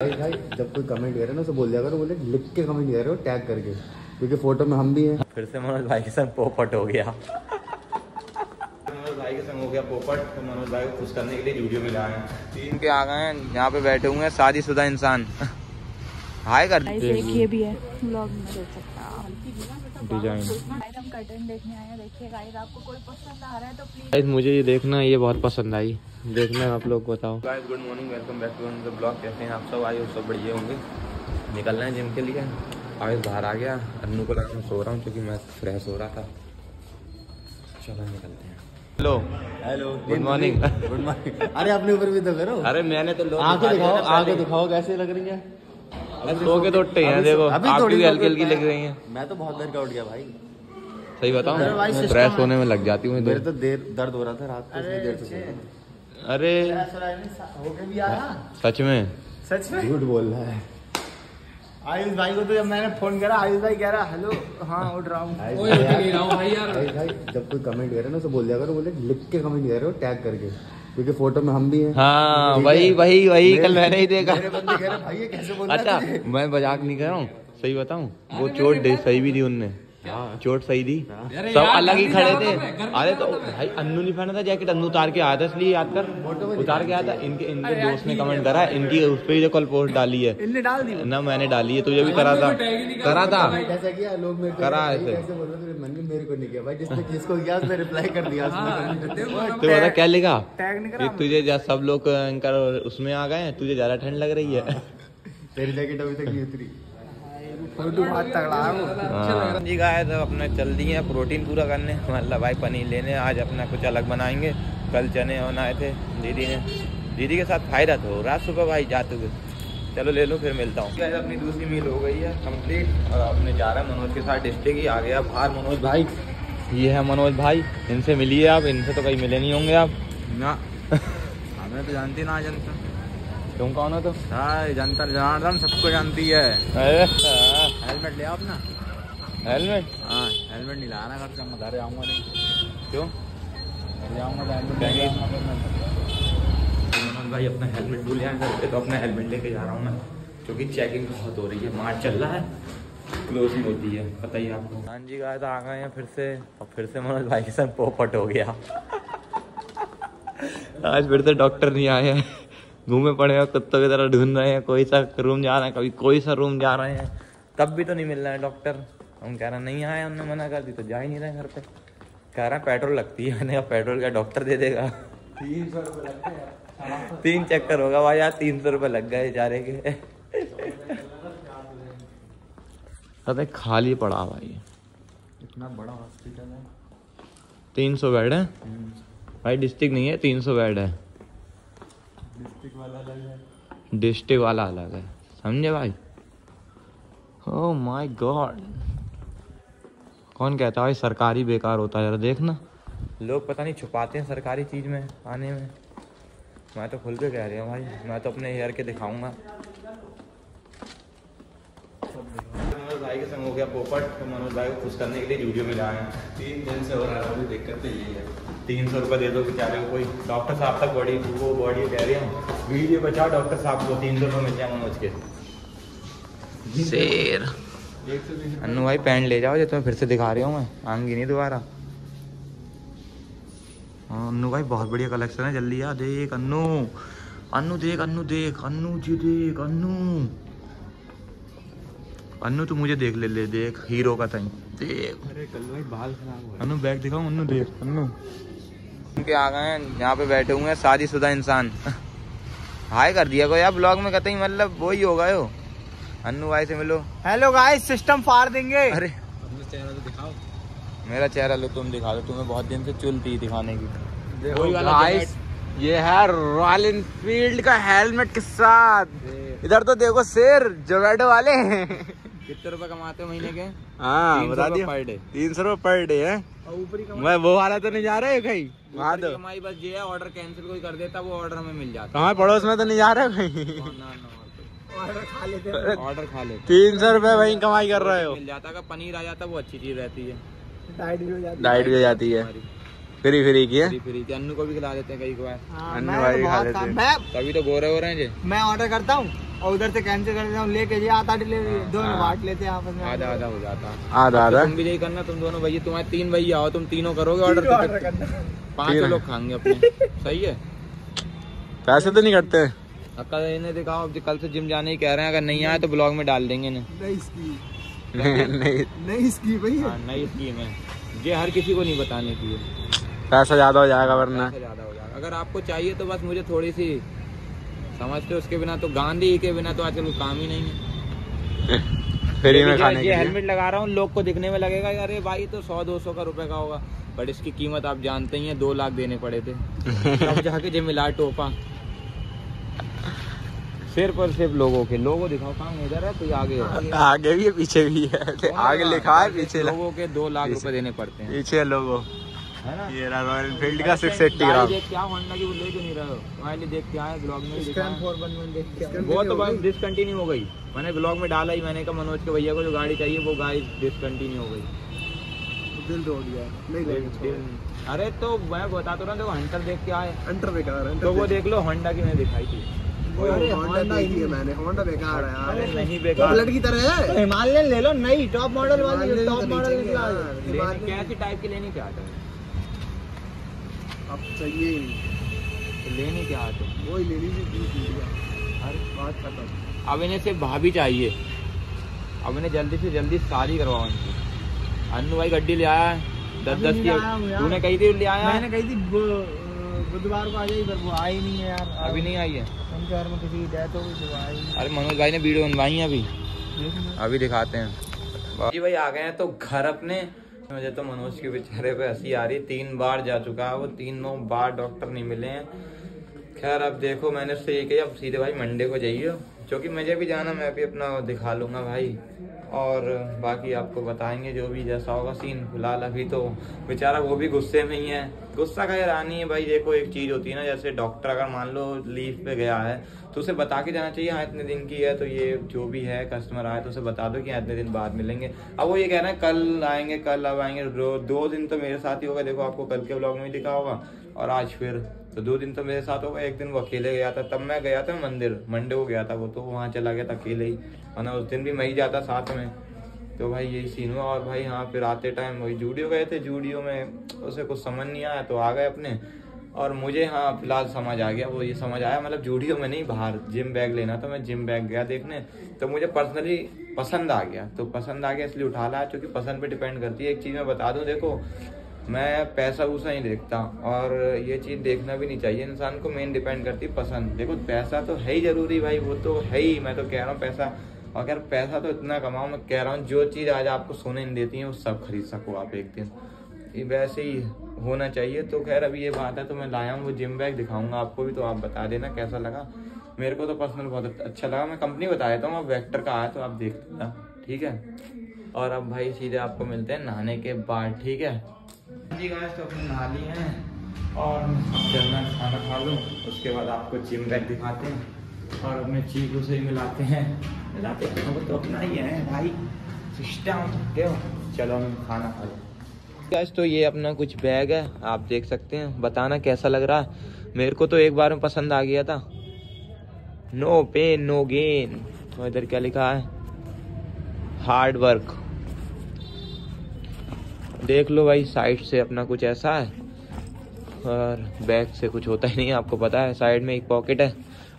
भाई भाई जब कोई कमेंट करे ना तो बोल दिया करो बोले लिख के कमेंट करे हो टैग करके। क्योंकि फ़ोटो में हम भी हैं। फिर से मनोज भाई के संग पोपट हो गया। मनोज भाई के संग हो गया पोपट। तो मनोज भाई को खुश करने के लिए वीडियो में लाए हैं। तीन के आ गए हैं यहाँ पे बैठे हुए हैं शादीशुदा इंसान। हाय कर भी है व्लॉग में देख सकते हैं डिज़ाइन हम कर्टन देखने आए हैं देखिए गाइस आपको कोई पसंद आ रहा है तो प्लीज़ मुझे ये देखना ये बहुत पसंद आई। देखना आप लोग बताओ। Guys good morning welcome back to the blog कैसे हैं आप सब? आए हो सब बढ़िया होंगे। निकल रहे हैं जिम के लिए। आयुष बाहर आ गया। अन्नू को लगा मैं सो रहा हूँ क्योंकि मैं फ्रेश हो रहा था। चलो निकलते हैं। Hello hello good morning good morning अरे अपने ऊपर भी तो करो। अरे मैंने तो लोग आगे दिखाओ आगे दिखाओ कैसे लग रही है? सो के तो उठते हैं देखो अभी थोड़ी भी हल्की हल्की लग रही हैं। मैं तो बहुत देर का उठ गया भाई। सही बताऊँ भाई, फ्रेश। होने में लग जाती हूँ मेरे तो देर दर्द हो रहा था रात को इतनी देर से। अरे। होके भी आया सच में? सच में? झूठ बोल रहा है। आयुष भाई को तो जब मैंने फ़ोन करा आयुष भाई कह रहा हेलो हाँ उठ रहा हूँ। भाई भाई जब कोई कमेंट करे ना तो बोल दिया करो बोले लिख के कमेंट करे हो टैग करके। क्योंकि फ़ोटो में हम भी हैं। हाँ वही वही वही कल मैंने ही देखा। मेरे बंदे कह रहे भाई कैसे बोल अच्छा मैं मज़ाक नहीं कर रहा हूँ सही बताऊँ? वो चोट दे सही भी दी उनने। चोट सही थी। सब अलग ही खड़े थे। अरे तो भाई अन्नू नहीं पहना था जैकेट अन्नू उतार के आया था इसलिए याद कर। उतार के आया था इनके इनके दोस्त ने कमेंट करा है, इनकी उस पर जो कल पोस्ट डाली है। डाल दी। ना मैंने डाली है तुझे भी करा था। करा था। ऐसा करा ऐसे। कैसे बोल रहे थे मैंने मेरे को नहीं किया भाई जिसने किसको किया उसने रिप्लाई कर दिया तो बता क्या लिखा? टैग नहीं करा कि तुझे सब लोग इनका उसमें आ गए तुझे ज़्यादा ठंड लग रही है। तेरी जैकेट अभी तक नहीं उतरी। फ़ोटो बहुत तगड़ा है। हाँ। जी गाय तो अपने चल दिए हैं प्रोटीन पूरा करने। मतलब भाई पनीर लेने आज अपना कुछ अलग बनाएँगे। कल चने आए थे दीदी ने। दीदी के साथ फ़ायदा तो रात सुबह भाई जाते हुए। चलो ले लो फिर मिलता हूँ। गाइस अपनी दूसरी मील हो गई है कंप्लीट और अपने जा रहे हैं मनोज के साथ डिस्ट्रिक्ट ही। आ गया बाहर मनोज भाई। ये है मनोज भाई। इनसे मिलिए आप इनसे तो कहीं मिले नहीं होंगे आप। ना। हमें तो जानती ना जनता। तुम कौन हो तो हाँ जनता जनार्दन सबको जानती है। हाँ। हेलमेट ले आओ अपना। हेलमेट हाँ हेलमेट नहीं लाना घर से मैं घर आऊँगा नहीं। क्यों? ले आऊँगा तो हेलमेट मनोज भाई अपना हेलमेट भूल गया। घर पे तो अपना हेलमेट लेके जा रहा हूँ मैं। क्योंकि चेकिंग बहुत हो रही है। मार्च चल रहा है। क्लोजिंग होती है। पता ही आपको। हाँ जी गाय तो आ गए हैं फिर से। और फिर से मनोज भाई के संग पोपट हो गया। आज फिर से डॉक्टर नहीं आए हैं। घूमे पड़े हैं कुत्तों की तरह ढूंढ रहे हैं। कोई सा रूम जा रहे हैं कभी कोई सा रूम जा रहे हैं। तब भी तो नहीं मिल रहा है डॉक्टर हम कह रहे नहीं आया हमने मना कर दी तो जा ही नहीं रहे घर पे। कह रहा है पेट्रोल लगती है। मैंने कहा पेट्रोल का डॉक्टर दे देगा। तीन सौ रुपये तीन चक्कर होगा भाई यार तीन सौ रुपये लग गए बेचारे के। अरे खाली पड़ा भाई इतना बड़ा हॉस्पिटल है। तीन सौ बेड है? भाई डिस्ट्रिक्ट नहीं है तीन सौ बेड है। डिस्ट्रिक्ट वाला अलग है। डिस्ट्रिक्ट वाला अलग है। समझे भाई? ओ माय गॉड कौन कहता है भाई सरकारी बेकार होता है जरा देखना। लोग पता नहीं छुपाते हैं सरकारी चीज़ में आने में। मैं तो खुल के कह रही हूँ भाई मैं तो अपने हेयर के दिखाऊँगा। मनोज भाई के संग हो गया पोपट तो मनोज भाई को खुश करने के लिए वीडियो में हैं। तीन दिन से हो रहा है दिक्कत तो यही है। तीन सौ रुपये दे दो बेचारे को कोई। डॉक्टर साहब तक बॉडी वो बॉडी कह रही हूँ वीडियो बचाओ डॉक्टर साहब को तीन सौ रुपये मिल जाए मनोज के। शेर। अन्नू भाई पैंट ले जाओ जो तुम्हें फिर से दिखा रही हूँ मैं। आऊँगी नहीं दोबारा। हाँ अन्नू भाई बहुत बढ़िया कलेक्शन है जल्दी आ देख अन्नू। अन्नू देख अन्नू देख अन्नू जी देख अन्नू। अन्नू तू मुझे देख ले ले देख हीरो का तई देख। अरे कल भाई बाल खराब हुआ अन्नू बैग दिखाओ अन्नू देख अन्नू। उनके आ गए हैं यहाँ पे बैठे हुए हैं शादीशुदा इंसान। हाय कर दिया को यार ब्लॉग में कतई मतलब वो ही होगा यो अन्नू भाई से मिलो। हेलो गाइस सिस्टम फाड़ देंगे। अरे। चेहरा तो दिखाओ। मेरा चेहरा लो तुम दिखा दो तुम्हें बहुत दिन से चुल थी दिखाने की। देखो गाइस ये है रॉयल इनफील्ड का हेलमेट के साथ। इधर तो देखो शेर जोमेटो वाले हैं। कितने रुपए कमाते हो महीने के? हाँ बता रुपए दिया। per day। तीन सौ रुपये पर डे है। मैं वो वाला तो नहीं जा रहे कहीं? वहाँ तो। कमाई बस ये है ऑर्डर कैंसिल कोई कर देता वो ऑर्डर हमें मिल जाता। कहाँ पड़ोस में तो नहीं जा रहे कहीं? ऑर्डर खा लेते ऑर्डर खा लेते तीन सौ रुपए वही कमाई कर रहे हो। मिल जाता अगर पनीर आ जाता वो अच्छी चीज़ रहती है। डाइट भी हो जाती है। फ्री फ्री की है? फ्री फ्री अन्नू को भी खिला देते हैं कई बार। अन्य भाई खा लेते हैं। मैं तभी तो गोरे हो रहे हैं जी। मैं ऑर्डर करता हूँ और उधर से कैंसिल कर देता हूँ। लेके जी आता डिलीवरी दोनों हाँ। बांट लेते हैं आपस में। आधा आधा हो जाता। आधा आधा। तुम भी यही करना तुम दोनों भैया तुम्हारे तीन भैया हो तुम तीनों करोगे ऑर्डर पाँच। लोग खाएँगे अपने। सही है? पैसे तो नहीं करते अक्का इन्हें दिखाओ अब कल से जिम जाने ही कह रहे हैं अगर नहीं आए तो ब्लॉग में डाल देंगे इन्हें। नई स्कीम नहीं। नहीं नई स्कीम भाई हाँ नई स्कीम है ये हर किसी को नहीं बताने की है। पैसा ज़्यादा हो जाएगा वरना। ज़्यादा हो जाएगा। अगर आपको चाहिए तो बस मुझे थोड़ी सी समझते हो उसके बिना तो गांधी के बिना तो आजकल काम ही नहीं है। फ्री में खाने ये हेलमेट लगा रहा हूँ लोग को दिखने में लगेगा अरे भाई तो सौ दो सौ का रुपए का होगा। बट इसकी कीमत आप जानते ही हैं दो लाख देने पड़े थे। तब जाके जो मिला टोपा। सिर्फ़ और सिर्फ़ लोगों के लोगो दिखाओ काम इधर है कोई आगे है? आगे भी है पीछे भी है? आगे लिखा है पीछे लोगों के दो लाख। रुपए देने पड़ते हैं। पीछे लोगो। है ना? ये रॉयल एनफील्ड का सिक्स एट्टी ग्राम क्या होंडा की वो ले क्यों नहीं रहे हो? तुम्हारे लिए देख क्या ब्लॉग में दिखा स्कैम है। फोर वन वन देख के वो तो बस डिसकंटिन्यू हो गई। मैंने ब्लॉग में डाला ही मैंने कहा मनोज के भैया को जो गाड़ी चाहिए वो गाड़ी डिसकंटिन्यू हो गई। दिल तोड़ दिया। नहीं अरे तो मैं बता तो रहा देखो हंटर देख के आए हंटर बेकार है तो वो देख। लो होंडा की मैंने दिखाई थी। है मैंने होंडा बेकार है यार। नहीं बेकार। बुलेट की तरह है? हिमालयन ले लो नई टॉप मॉडल वाली तो टॉप मॉडल निकला है। टाइप की लेनी क्या आता अब चाहिए ही नहीं। तो लेनी क्या आता है? वही ले लीजिए अरे बात खत्म। अब इन्हें सिर्फ़ भाभी चाहिए। अब इन्हें जल्दी से जल्दी शादी करवाओ इनकी। अन्नू भाई गड्डी ले आया है दस दस की। तूने कही थी ले आया? मैंने कही थी बुधवार को आ जाएगी पर वो आई नहीं है यार। अभी नहीं आई है? उनके में किसी की डेथ हो गई वो आई नहीं अरे मनोज भाई ने वीडियो बनवाई है अभी। अभी दिखाते हैं। जी भाई आ गए हैं तो घर अपने। मुझे तो मनोज के बेचारे पे हँसी आ रही तीन बार जा चुका है वो तीनों बार डॉक्टर नहीं मिले हैं। खैर अब देखो मैंने उससे ये कही अब सीधे भाई मंडे को जाइए क्योंकि मुझे भी जाना मैं भी अपना दिखा लूँगा भाई। और बाकी आपको बताएँगे जो भी जैसा होगा सीन फ़िलहाल अभी तो बेचारा वो भी गुस्से में ही है। गुस्सा का रानी है भाई, देखो एक चीज़ होती है ना, जैसे डॉक्टर अगर मान लो लीव पे गया है तो उसे बता के जाना चाहिए हाँ इतने दिन की है तो ये जो भी है कस्टमर आए तो उसे बता दो कि हाँ इतने दिन बाद मिलेंगे। अब वो ये कह रहे हैं, कल आएँगे, कल अब आएँगे, दो दिन तो मेरे साथ ही होगा, देखो आपको कल के ब्लॉग में दिखा होगा। और आज फिर तो दो दिन तो मेरे साथ हो गए एक दिन वो अकेले गया था, तब मैं गया था मंदिर, मंडे को गया था वो तो वहाँ चला गया था अकेले ही, वरना उस दिन भी मैं ही जाता साथ में। तो भाई यही सीन हुआ और भाई हाँ फिर आते टाइम वही जूडियो गए थे जूडियो में उसे कुछ समझ नहीं आया तो आ गए अपने। और मुझे हाँ फ़िलहाल समझ आ गया, वो ये समझ आया मतलब जूडियो में नहीं, बाहर जिम बैग लेना तो मैं जिम बैग गया देखने तो मुझे पर्सनली पसंद आ गया। तो पसंद आ गया इसलिए उठा लाया, क्योंकि पसंद पे डिपेंड करती है। एक चीज़ मैं बता दूँ, देखो मैं पैसा वूसा नहीं देखता और ये चीज़ देखना भी नहीं चाहिए। इंसान को मेन डिपेंड करती पसंद। देखो, पैसा तो है ही ज़रूरी भाई, वो तो है ही, मैं तो कह रहा हूँ पैसा। अगर पैसा तो इतना कमाओ, मैं कह रहा हूँ जो चीज़ आज आपको सोने नहीं देती है, वो सब खरीद सको आप एक दिन। ये वैसे ही होना चाहिए। तो खैर, अभी ये बात है तो मैं लाया हूँ वो जिम बैग दिखाऊँगा आपको भी तो आप बता देना कैसा लगा। मेरे को तो पर्सनल बहुत अच्छा लगा। मैं कंपनी बता देता हूँ अब वैक्टर का आया तो आप देख लेना। ठीक है? और अब भाई सीधे आपको मिलते हैं नहाने के बाद ठीक है? जी गाइस तो अपने नहा लिए हैं और चलना खाना खा लूँ उसके बाद आपको जिम बैग दिखाते हैं और अपने चीकू से ही मिलाते हैं। मिलाते हैं वो तो अपना ही है भाई। सिस्टम चलो हम खाना खा लो। गाइस तो ये अपना कुछ बैग है आप देख सकते हैं बताना कैसा लग रहा है। मेरे को तो एक बार में पसंद आ गया था। नो पेन नो गेन तो इधर क्या लिखा है? हार्ड वर्क देख लो भाई साइड से अपना कुछ ऐसा है और बैक से कुछ होता ही नहीं आपको पता है साइड में एक पॉकेट है।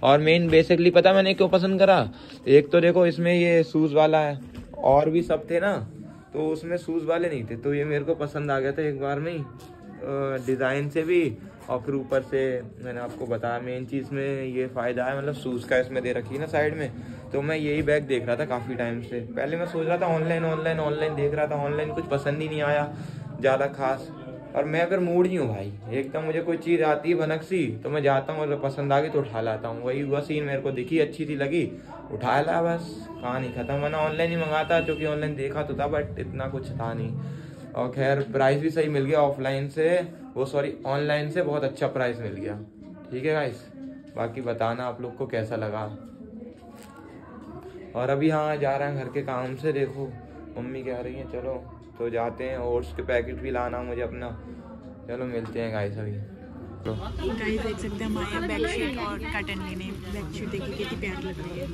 और मेन बेसिकली पता मैंने क्यों पसंद करा? एक तो देखो, इसमें ये शूज़ वाला है, और भी सब थे ना तो उसमें शूज़ वाले नहीं थे तो ये मेरे को पसंद आ गया था एक बार में ही डिज़ाइन से भी और फिर ऊपर से मैंने आपको बताया मेन चीज़ में ये फ़ायदा है मतलब शूज़ का इसमें दे रखी है ना साइड में। तो मैं यही बैग देख रहा था काफ़ी टाइम से। पहले मैं सोच रहा था ऑनलाइन ऑनलाइन ऑनलाइन देख रहा था ऑनलाइन कुछ पसंद ही नहीं आया, ज़्यादा खास। और मैं फिर मूड ही हूँ भाई एकदम मुझे कोई चीज़ आती है भनक सी तो मैं जाता हूँ और पसंद आ गई तो उठा लाता हूँ। वही हुआ सीन मेरे को दिखी, अच्छी थी लगी। उठा ला बस, कहानी खत्म। मैंने ऑनलाइन ही मंगाता, क्योंकि ऑनलाइन देखा तो था बट इतना कुछ था नहीं। और खैर प्राइस भी सही मिल गया ऑफलाइन से। वो सॉरी ऑनलाइन से बहुत अच्छा प्राइस मिल गया। ठीक है गाइस बाकी बताना आप लोग को कैसा लगा। और अभी हाँ जा रहे हैं घर के काम से, देखो। मम्मी कह रही हैं, चलो। तो जाते हैं ओट्स के पैकेट भी लाना मुझे अपना। चलो मिलते हैं गाइस अभी। गाइस देख सकते हैं हम आए हैं बेडशीट और कर्टन लेने बेडशीट देखिए कितनी प्यारी लग रही है।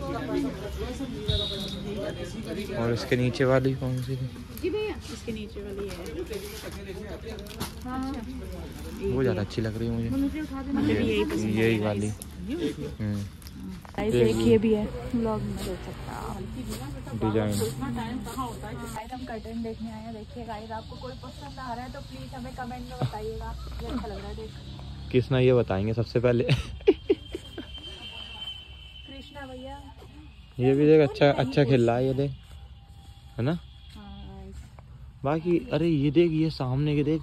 और इसके नीचे वाली कौन सी थी? जी भैया। इसके नीचे वाली है। हाँ। वो ज़्यादा अच्छी लग रही है मुझे। मुझे उठा देना। यही पसंद यही वाली। हम्म, गाइस एक ये भी है। व्लॉग में देख सकते हैं आप। डिज़ाइन गाइस हम कर्टन देखने आए हैं। देखिए गाइस आपको कोई पसंद आ रहा है तो प्लीज़ हमें कमेंट में बताइएगा। अच्छा लग रहा है देख किसना ये बताएँगे सबसे पहले? कृष्णा भैया। ये भी देख अच्छा अच्छा खेल रहा है ये देख। है ना? बाकी अरे ये देख ये सामने के देख।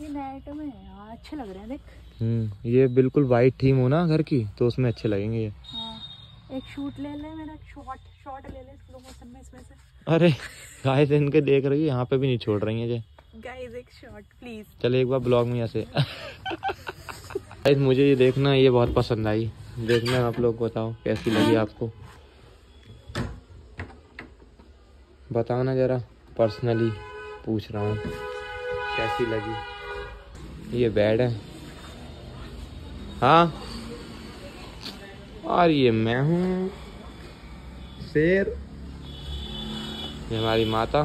ये नेट में हाँ अच्छे लग रहे हैं देख। हम्म ये बिल्कुल वाइट थीम हो ना घर की तो उसमें अच्छे लगेंगे ये। हाँ एक शूट ले ले मेरा शॉट शॉट ले ले स्लो मोशन में इसमें से। अरे गाइस इनके देख रही है यहाँ पे भी नहीं छोड़ रही है ये। गाइस एक शॉट प्लीज़ चल एक बार ब्लॉग में ऐसे गाइस मुझे ये देखना ये बहुत पसंद आई। देखना आप लोग बताओ कैसी लगी आपको? बताओ ना जरा पर्सनली पूछ रहा हूँ कैसी लगी? ये बेड है। हाँ? और ये मैं हूँ। शेर। ये हमारी माता।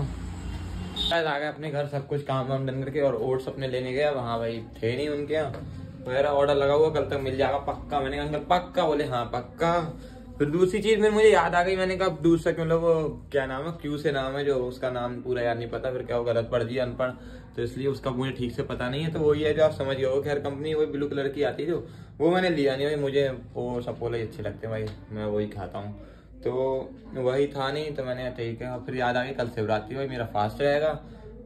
शायद आ गए अपने घर, सब कुछ काम वाम डन करके और ओट्स अपने लेने गया वहाँ भाई, थे नहीं उनके यहाँ। मेरा ऑर्डर लगा हुआ, कल तक मिल जाएगा पक्का। मैंने कहा, अंकल, पक्का? बोले हाँ पक्का। फिर दूसरी चीज़ में मुझे याद आ गई, मैंने कहा दूसरा वो क्या नाम है, क्यू से नाम है जो उसका नाम पूरा याद नहीं पता, फिर क्या वो गलत पड़ दिया अनपढ़। तो इसलिए उसका मुझे ठीक से पता नहीं है। तो वही है जो आप समझ गए हो खैर कंपनी वही ब्लू कलर की आती है जो, वो मैंने लिया नहीं भाई मुझे वो ही अच्छे लगते भाई, मैं वही खाता हूँ। तो वही था नहीं तो मैंने ठीक है फिर याद आ गई, कल शिवरात्रि भाई मेरा फास्ट रहेगा।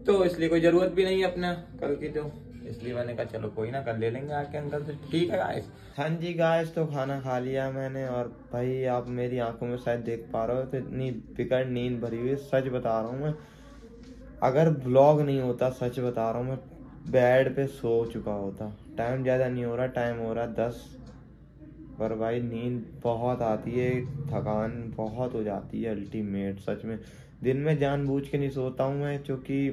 तो इसलिए कोई ज़रूरत भी नहीं है अपना, कल की तो। इसलिए मैंने कहा, चलो कोई ना, कल ले लेंगे आके अंकल से। ठीक है गाइस हाँ जी गाइस तो खाना खा लिया मैंने, और भाई, आप मेरी आँखों में शायद देख पा रहे हो तो इतनी बिकट नींद भरी हुई सच बता रहा हूँ मैं। अगर ब्लॉग नहीं होता, सच बता रहा हूँ मैं बेड पे सो चुका होता। टाइम ज़्यादा नहीं हो रहा टाइम हो रहा दस। पर भाई नींद बहुत आती है, थकान बहुत हो जाती है अल्टीमेट सच में। दिन में जानबूझ के नहीं सोता हूँ मैं, क्योंकि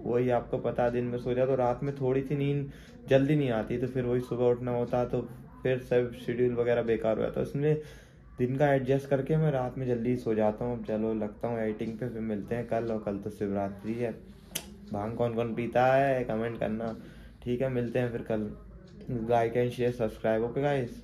वही आपको पता दिन में सो जाता तो रात में थोड़ी सी नींद जल्दी नहीं आती तो फिर वही सुबह उठना होता तो फिर सब शेड्यूल वगैरह बेकार हो जाता है। इसलिए दिन का एडजस्ट करके मैं रात में जल्दी सो जाता हूँ। अब चलो, लगता हूँ एडिटिंग पे, फिर मिलते हैं कल, और कल तो शिवरात्रि है। भाँग कौन कौन पीता है कमेंट करना। ठीक है, मिलते हैं फिर कल। Like and share subscribe okay guys